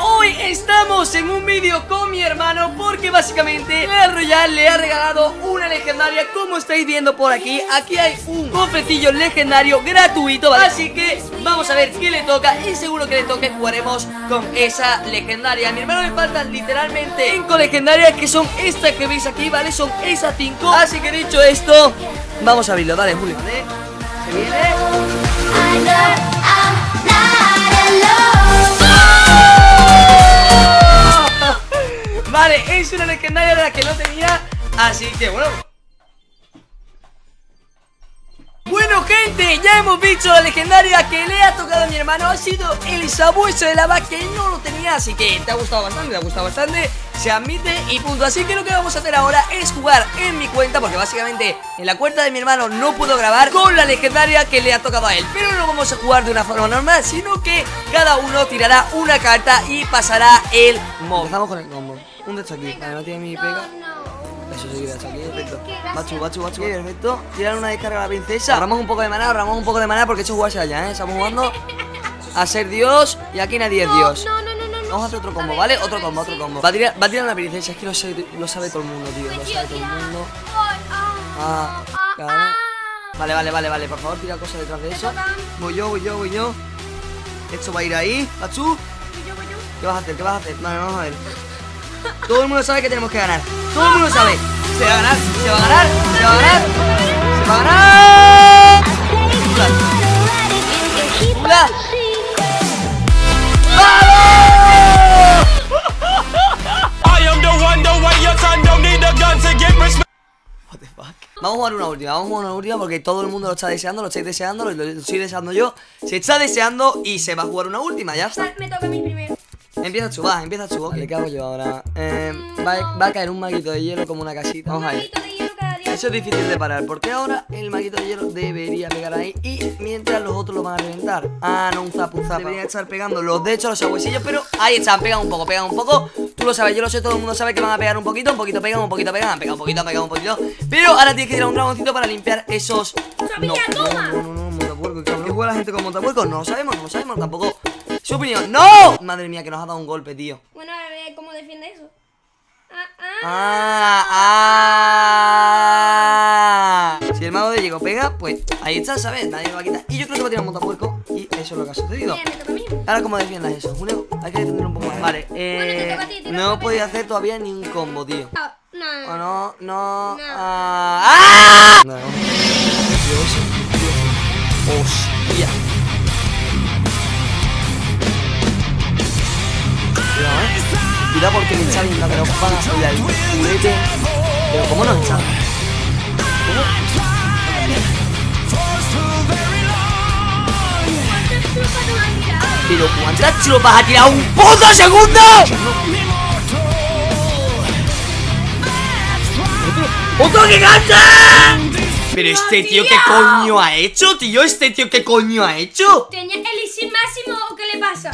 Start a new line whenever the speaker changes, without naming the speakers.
hoy estamos en un vídeo con mi hermano Porque básicamente Clash Royale le ha regalado una legendaria Como estáis viendo por aquí Aquí hay un cofrecillo legendario gratuito. Así que vamos a ver qué le toca Y seguro que le toque jugaremos con esa legendaria A mi hermano le faltan literalmente 5 legendarias Que son estas que veis aquí, ¿vale? Son esas 5 Así que dicho esto Vamos a abrirlo, dale Julio ¿vale? Se viene legendaria de la que no tenía Así que bueno bueno gente, ya hemos visto la legendaria que le ha tocado a mi hermano Ha sido el sabueso de lava que no lo tenía Así que te ha gustado bastante, te ha gustado bastante Se admite y punto. Así que lo que vamos a hacer ahora es jugar en mi cuenta Porque básicamente en la cuenta de mi hermano no puedo grabar Con la legendaria que le ha tocado a él. Pero no vamos a jugar de una forma normal Sino que cada uno tirará una carta y pasará el mob Empezamos con el combo. Un de hecho aquí, no tiene mi pega eso sí, gracias aquí, perfecto. Bachu, bachu, bachu. perfecto. Tirar una descarga a la princesa. Ahorramos un poco de mana, ahorramos un poco de mana porque hecho jugarse allá, ¿eh? Estamos jugando a ser Dios y aquí nadie es Dios.
No, no, no, no.
Vamos a hacer otro combo, ¿vale? Otro combo, otro combo. Va a tirar, va a tirar una princesa, es que lo sabe, lo sabe todo el mundo, tío. Lo sabe todo el mundo. Ah, claro. Vale, vale, vale, vale. Por favor, tira cosas detrás de eso. Voy yo, voy yo, voy yo. Esto va a ir ahí. Bachu. ¿Qué vas a hacer? ¿Qué vas a hacer? Vale, vamos a ver. Todo el mundo sabe que tenemos que ganar. Todo el mundo sabe. Se va a ganar, se va a ganar, se va a ganar. Se va a ganar. ¡Hola! Vamos a jugar una última, vamos a jugar una última porque todo el mundo lo está deseando, lo estáis deseando, lo, lo estoy deseando yo. Se está deseando y se va a jugar una última, ya está.
Me toca mí primero.
Empieza Chu, va, empieza Chu. Ok, ¿qué hago yo ahora? Eh, va, va, a caer un maguito de hielo como una casita. Vamos a ver. Eso es difícil de parar, porque ahora el maguito de hielo debería pegar ahí y mientras los otros lo van a reventar. Ah, no, un zap, un zap. Deberían estar pegando los de hecho los agüesillos, pero ahí están, pegan un poco, pegan un poco. Tú lo sabes, yo lo sé, todo el mundo sabe que van a pegar un poquito, un poquito pegan, un poquito pegan, pegan un poquito, pegan un poquito. Pero ahora tienes que tirar un dragoncito para limpiar esos. No, no, no, no, no. ¿Qué la gente con montapuerco? No lo sabemos, no lo sabemos tampoco. Su opinión. ¡No! Madre mía, que nos ha dado un golpe, tío.
Bueno, a ver cómo defiende eso. Ah,
ah. Ah, ah. Si el mago de Diego pega, pues ahí está, ¿sabes? Nadie lo va a quitar. Y yo creo que va a tirar un montapuerco. Y eso es lo que ha sucedido.
Bien, me toca a mí.
Ahora, ¿cómo defiendas eso, Julio? Hay que defender un poco más. Vale, eh. no he podido hacer todavía ni un combo, tío.
Ah, no.
Oh, no, no.
No.
Ah. ¡Ah! No. Dios, Dios. Hostia. Porque el no te lo paga y al culete. Pero ¿cómo no el Xavi? ¿Cómo? Pero ¿cuántas chupas ha tirado un puto segundo? ¡Otro gigante! Pero este tío, ¿qué coño ha hecho, tío? ¿Este tío qué coño ha hecho?
¿Tenía elixir máximo o qué le pasa?